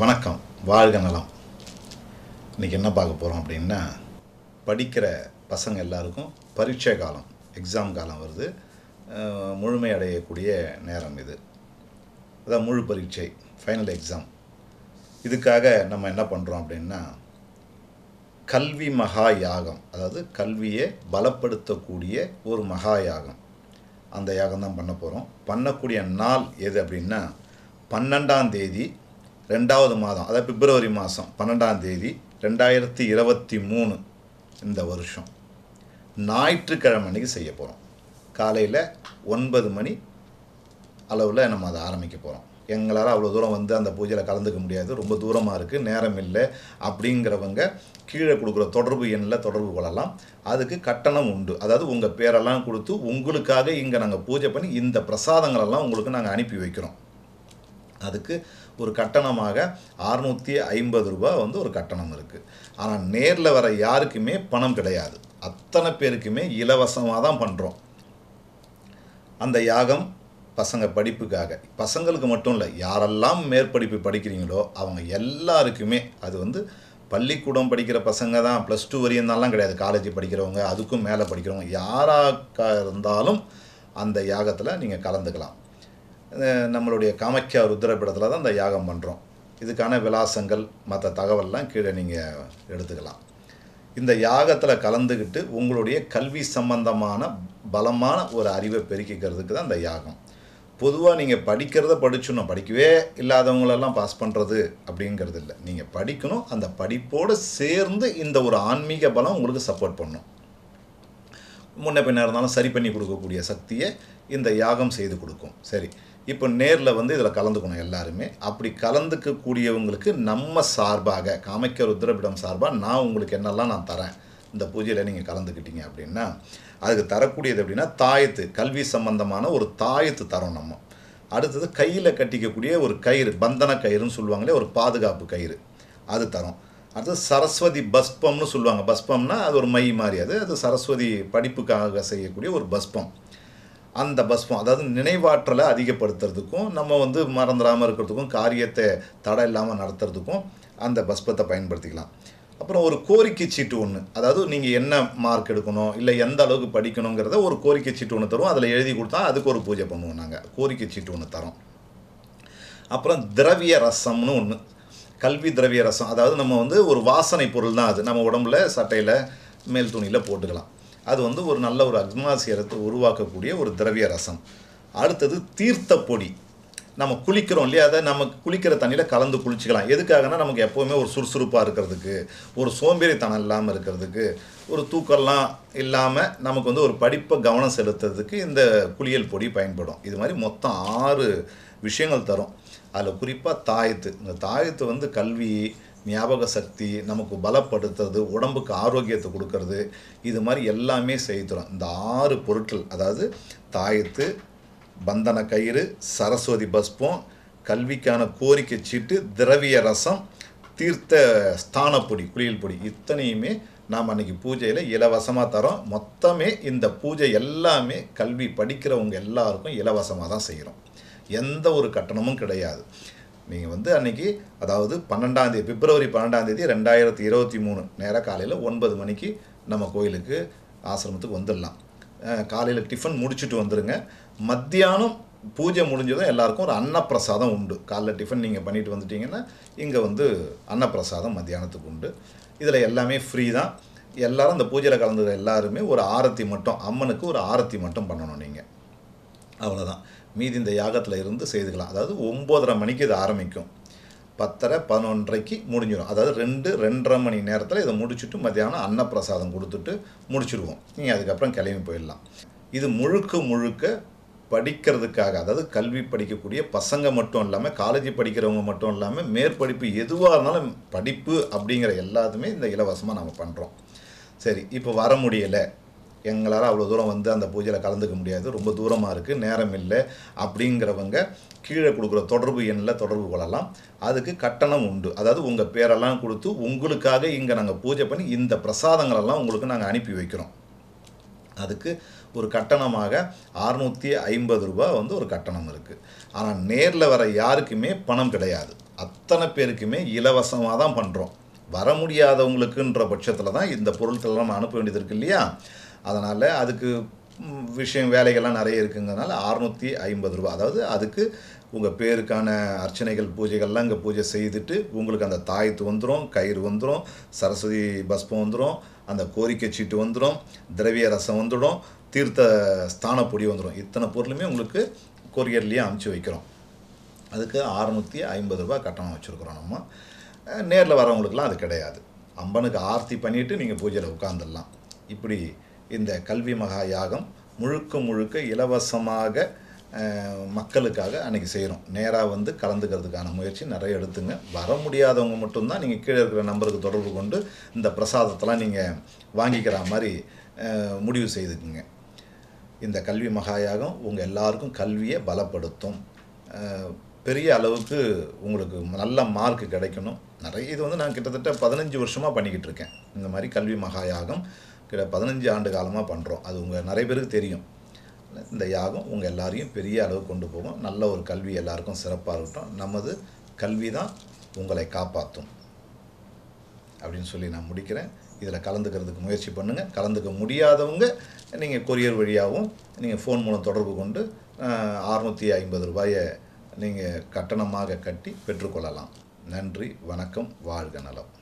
வணக்கம். வாழ்க நலம். இன்றைக்கி என்ன பார்க்க போகிறோம் அப்படின்னா படிக்கிற பசங்க எல்லாருக்கும் பரீட்சை காலம் எக்ஸாம் காலம் வருது. முழுமையடையக்கூடிய முழுமை அடையக்கூடிய நேரம் இது. அதான் முழு பரீட்சை ஃபைனல் எக்ஸாம் இதுக்காக நம்ம என்ன பண்ணுறோம் அப்படின்னா கல்வி மகா யாகம் அதாவது கல்வியை பலப்படுத்தக்கூடிய ஒரு மகா யாகம் அந்த யாகம் தான் பண்ண போகிறோம் பண்ணக்கூடிய நாள் எது அப்படின்னா பன்னெண்டாம் தேதி ரெண்டாவது மாதம் அதாவது பிப்ரவரி மாதம் பன்னெண்டாம் தேதி ரெண்டாயிரத்தி இருபத்தி மூணு இந்த வருஷம். ஞாயிற்றுக்கிழமை அன்னைக்கு செய்ய போகிறோம் காலையில் ஒன்பது மணி அளவில் நம்ம அதை ஆரம்பிக்க போகிறோம் எங்களால் அவ்வளோ தூரம் வந்து அந்த பூஜையில் கலந்துக்க முடியாது. ரொம்ப தூரமாக இருக்குது நேரம் இல்லை அப்படிங்கிறவங்க கீழே கொடுக்குற தொடர்பு எண்ணில் தொடர்பு கொள்ளலாம். அதுக்கு கட்டணம் உண்டு. அதாவது உங்கள் பேரெல்லாம் கொடுத்து உங்களுக்காக இங்கே நாங்கள் பூஜை பண்ணி இந்த பிரசாதங்களெல்லாம் உங்களுக்கு நாங்கள் அனுப்பி வைக்கிறோம். அதுக்கு ஒரு கட்டணமாக அறுநூற்றி ஐம்பது ரூபாய் வந்து ஒரு கட்டணம் இருக்குது ஆனால் நேரில் வர யாருக்குமே பணம் கிடையாது. அத்தனை பேருக்குமே இலவசமாக தான் பண்ணுறோம் அந்த யாகம் பசங்க படிப்புக்காக. பசங்களுக்கு மட்டும் இல்லை யாரெல்லாம் மேற்படிப்பு படிக்கிறீங்களோ அவங்க எல்லாருக்குமே அது வந்து பள்ளிக்கூடம் படிக்கிற பசங்க தான். ப்ளஸ் டூ வரையும் தான்லாம் கிடையாது. காலேஜ் படிக்கிறவங்க அதுக்கும் மேலே படிக்கிறவங்க யாராக இருந்தாலும் அந்த யாகத்தில் நீங்கள் கலந்துக்கலாம். நம்மளுடைய காமாக்கியா ருத்ரபீடத்தில் தான் இந்த யாகம் பண்ணுறோம் இதுக்கான விலாசங்கள் மற்ற தகவல்லாம் கீழே நீங்கள் எடுத்துக்கலாம். இந்த யாகத்தில் கலந்துக்கிட்டு உங்களுடைய கல்வி சம்பந்தமான பலமான ஒரு அறிவை பெருக்கிக்கிறதுக்கு தான் இந்த யாகம். பொதுவாக நீங்கள் படிக்கிறத படிச்சுடணும் படிக்கவே இல்லாதவங்களெல்லாம் பாஸ் பண்ணுறது அப்படிங்கிறது இல்லை. நீங்கள் படிக்கணும். அந்த படிப்போடு சேர்ந்து இந்த ஒரு ஆன்மீக பலம் உங்களுக்கு சப்போர்ட் பண்ணும். முன்ன பின்ன இருந்தாலும் சரி பண்ணி கொடுக்கக்கூடிய சக்தியை இந்த யாகம் செய்து கொடுக்கும். சரி. இப்போ நேரில் வந்து இதில் கலந்துக்கணும் எல்லாருமே. அப்படி கலந்துக்கக்கூடியவங்களுக்கு நம்ம சார்பாக காமைக்க ருத்ரபிடம் சார்பாக நான் உங்களுக்கு என்னெல்லாம் நான் தரேன் இந்த பூஜையில் நீங்கள் கலந்துக்கிட்டீங்க அப்படின்னா அதுக்கு தரக்கூடியது அப்படின்னா தாயத்து கல்வி சம்பந்தமான ஒரு தாயத்து தரோம் நம்ம. அடுத்தது கையில் கட்டிக்கக்கூடிய ஒரு கயிறு பந்தன கயிறுன்னு சொல்லுவாங்களே ஒரு பாதுகாப்பு கயிறு அது தரோம். அடுத்தது சரஸ்வதி பஸ்பம்னு சொல்லுவாங்க. பஸ்பம்னா அது ஒரு மை மாதிரி அது அது சரஸ்வதி படிப்புக்காக செய்யக்கூடிய ஒரு பஸ்பம். அந்த பஸ்பம் அதாவது நினைவாற்றலை அதிகப்படுத்துறதுக்கும் நம்ம வந்து மறந்துடாமல் இருக்கிறதுக்கும் காரியத்தை தடை இல்லாமல் நடத்துறதுக்கும் அந்த பஸ்பத்தை பயன்படுத்திக்கலாம். அப்புறம் ஒரு கோரிக்கை சீட்டு ஒன்று அதாவது நீங்கள் என்ன மார்க் எடுக்கணும் இல்லை எந்த அளவுக்கு படிக்கணுங்கிறத ஒரு கோரிக்கை சீட்டு ஒன்று தரும் அதில் எழுதி கொடுத்தா அதுக்கு ஒரு பூஜை பண்ணுவோம் நாங்கள் கோரிக்கை சீட்டு ஒன்று தரோம். அப்புறம் திரவிய ரசம்னு ஒன்று கல்வி திரவிய ரசம். அதாவது நம்ம வந்து ஒரு வாசனை பொருள் தான் அது. நம்ம உடம்புல சட்டையில் மேல் துணியில் போட்டுக்கலாம். அது வந்து ஒரு நல்ல ஒரு அக்மாசியரத்தை உருவாக்கக்கூடிய ஒரு திரவிய ரசம். அடுத்தது தீர்த்த பொடி. நம்ம குளிக்கிறோம் இல்லையா? அதை நம்ம குளிக்கிற தண்ணியில் கலந்து குளிச்சுக்கலாம். எதுக்காகனா நமக்கு எப்போவுமே ஒரு சுறுசுறுப்பாக இருக்கிறதுக்கு ஒரு சோம்பேறித்தனம் இல்லாமல் இருக்கிறதுக்கு ஒரு தூக்கம்லாம் இல்லாமல் நமக்கு வந்து ஒரு படிப்பை கவனம் செலுத்துறதுக்கு இந்த குளியல் பொடி பயன்படும். இது மாதிரி மொத்தம் ஆறு விஷயங்கள் தரும். அதில் குறிப்பாக தாயத்து. இந்த தாயத்து வந்து கல்வி ஞாபக சக்தி நமக்கு பலப்படுத்துறது உடம்புக்கு ஆரோக்கியத்தை கொடுக்கறது இது மாதிரி எல்லாமே செய்துறோம். இந்த ஆறு பொருட்கள் அதாவது தாயத்து பந்தன கயிறு சரஸ்வதி பஸ்பம் கல்விக்கான கோரிக்கை சீட்டு திரவிய ரசம் தீர்த்த ஸ்தானப்பொடி குளியல் பொடி இத்தனையுமே நாம் அன்றைக்கி பூஜையில் இலவசமாக தரோம். மொத்தமே இந்த பூஜை எல்லாமே கல்வி படிக்கிறவங்க எல்லாருக்கும் இலவசமாக தான் செய்கிறோம் எந்த ஒரு கட்டணமும் கிடையாது. நீங்கள் வந்து அன்றைக்கி அதாவது பன்னெண்டாந்தேதி பிப்ரவரி பன்னெண்டாந்தேதி ரெண்டாயிரத்தி இருபத்தி மூணு நேராக காலையில் ஒன்பது மணிக்கு நம்ம கோயிலுக்கு ஆசிரமத்துக்கு வந்துடலாம். காலையில் டிஃபன் முடிச்சுட்டு வந்துடுங்க மத்தியானம் பூஜை முடிஞ்சதும் எல்லாருக்கும் ஒரு அன்னப்பிரசாதம் உண்டு. காலைல டிஃபன் நீங்கள் பண்ணிட்டு வந்துட்டீங்கன்னா இங்கே வந்து அன்னப்பிரசாதம் மத்தியானத்துக்கு உண்டு. இதில் எல்லாமே ஃப்ரீ தான். எல்லாரும் இந்த பூஜையில் கலந்துக்கிற எல்லாருமே ஒரு ஆரத்தி மட்டும் அம்மனுக்கு ஒரு ஆரத்தி மட்டும் பண்ணணும் நீங்கள் அவ்வளோதான் மீதி இந்த யாகத்தில் இருந்து செய்துக்கலாம். அதாவது ஒம்போதரை மணிக்கு இது ஆரம்பிக்கும். பத்தரை பதினொன்றரைக்கு முடிஞ்சிடும் அதாவது ரெண்டு ரெண்டரை மணி நேரத்தில் இதை முடிச்சுட்டு மத்தியானம் அன்னப்பிரசாதம் கொடுத்துட்டு முடிச்சிடுவோம் நீங்கள் அதுக்கப்புறம் கிளம்பி போயிடலாம். இது முழுக்க முழுக்க படிக்கிறதுக்காக அதாவது கல்வி படிக்கக்கூடிய பசங்க மட்டும் இல்லாமல் காலேஜ் படிக்கிறவங்க மட்டும் இல்லாமல் மேற்படிப்பு எதுவாக இருந்தாலும் படிப்பு அப்படிங்கிற எல்லாத்துமே இந்த இலவசமாக நம்ம பண்ணுறோம் சரி இப்போ வர முடியலை. எங்களால் அவ்வளோ தூரம் வந்து அந்த பூஜையில் கலந்துக்க முடியாது. ரொம்ப தூரமாக இருக்குது நேரம் இல்லை அப்படிங்கிறவங்க கீழே கொடுக்குற தொடர்பு எண்ணில் தொடர்பு கொள்ளலாம். அதுக்கு கட்டணம் உண்டு. அதாவது உங்கள் பேரெல்லாம் கொடுத்து உங்களுக்காக இங்கே நாங்கள் பூஜை பண்ணி இந்த பிரசாதங்களெல்லாம் உங்களுக்கு நாங்கள் அனுப்பி வைக்கிறோம். அதுக்கு ஒரு கட்டணமாக அறுநூற்றி ஐம்பது ரூபா வந்து ஒரு கட்டணம் இருக்குது ஆனால் நேரில் வர யாருக்குமே பணம் கிடையாது. அத்தனை பேருக்குமே இலவசமாக தான் பண்ணுறோம் வர முடியாதவங்களுக்குன்ற பட்சத்தில் தான் இந்த பொருட்கள்லாம் நம்ம அனுப்ப வேண்டியது இருக்கு இல்லையா? அதனால் அதுக்கு விஷயம் வேலைகள்லாம் நிறைய இருக்குங்கிறதுனால அறுநூற்றி ஐம்பது ரூபா அதாவது அதுக்கு உங்கள் பேருக்கான அர்ச்சனைகள் பூஜைகள்லாம் இங்கே பூஜை செய்துட்டு உங்களுக்கு அந்த தாயத்து வந்துடும் கயிறு வந்துடும் சரஸ்வதி பஸ்பம் வந்துடும் அந்த கோரிக்கை சீட்டு வந்துடும் திரவிய ரசம் வந்துடும். தீர்த்த ஸ்தான பொடி வந்துடும் இத்தனை பொருளுமே உங்களுக்கு கொரியர்லேயே அனுப்பிச்சி வைக்கிறோம். அதுக்கு அறநூற்றி ஐம்பது ரூபா கட்டணம் வச்சுருக்குறோம் நம்ம. நேரில் வரவங்களுக்குலாம் அது கிடையாது. அம்பனுக்கு ஆர்த்தி பண்ணிவிட்டு நீங்கள் பூஜையில் உட்காந்துடலாம் இப்படி இந்த கல்வி மகா யாகம் முழுக்க முழுக்க இலவசமாக மக்களுக்காக அன்றைக்கி செய்கிறோம் நேராக வந்து கலந்துக்கிறதுக்கான முயற்சி நிறைய எடுத்துங்க. வர முடியாதவங்க மட்டும்தான் நீங்கள் கீழே இருக்கிற நம்பருக்கு தொடர்பு கொண்டு இந்த பிரசாதத்தெல்லாம் நீங்கள் வாங்கிக்கிற மாதிரி முடிவு செய்துக்குங்க. இந்த கல்வி மகாயாகம் உங்கள் எல்லாருக்கும் கல்வியை பலப்படுத்தும். பெரிய அளவுக்கு உங்களுக்கு நல்ல மார்க் கிடைக்கணும். நிறைய இது வந்து நான் கிட்டத்தட்ட பதினஞ்சு வருஷமாக பண்ணிக்கிட்டு இருக்கேன். இந்த மாதிரி கல்வி மகாயாகம் கிட்ட பதினஞ்சு ஆண்டு காலமாக பண்ணுறோம் அது உங்கள் நிறைய பேருக்கு தெரியும். இந்த யாகம் உங்கள் எல்லாரையும் பெரிய அளவு கொண்டு போகும். நல்ல ஒரு கல்வி எல்லாருக்கும் சிறப்பாக இருக்கட்டும். நமது கல்வி தான் உங்களை காப்பாற்றும் அப்படின்னு சொல்லி நான் முடிக்கிறேன். இதில் கலந்துக்கிறதுக்கு முயற்சி பண்ணுங்கள் கலந்துக்க முடியாதவங்க நீங்கள் கொரியர் வழியாகவும் நீங்கள் ஃபோன் மூலம் தொடர்பு கொண்டு அறுநூற்றி ஐம்பது ரூபாயை நீங்கள் கட்டணமாக கட்டி பெற்றுக்கொள்ளலாம். நன்றி வணக்கம் வாழ்க நலம்.